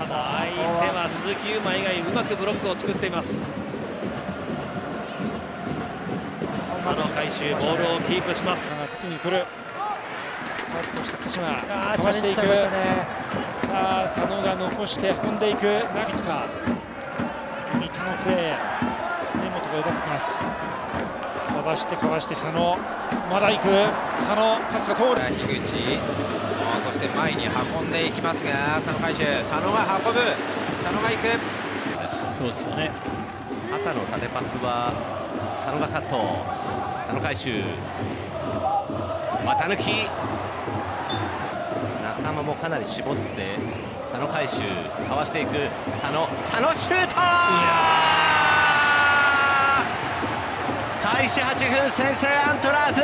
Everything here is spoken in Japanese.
ただ相手は鈴木優馬以外うまくブロックを作っています。佐野回収ボールをキープします。縦に来る。カットした鹿島。していく。ね。さあ佐野が残して運んでいく。投げたか。三田のプレー。常本が奪ってきます。かわしてかわして佐野。まだ行く。佐野パスが通る。樋口そして前に運んでいきますが佐野回収佐野が運ぶ。佐野が行く。そうですよね。畑の縦パスは佐野がカット。佐野回収股抜き。仲間もかなり絞って佐野回収かわしていく。佐野佐野シュート開始8分先制アントラーズ